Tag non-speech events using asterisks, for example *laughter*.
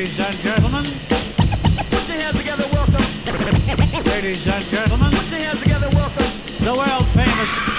Ladies and gentlemen, put your hands together, welcome. *laughs* Ladies and gentlemen, put your hands together, welcome. The world famous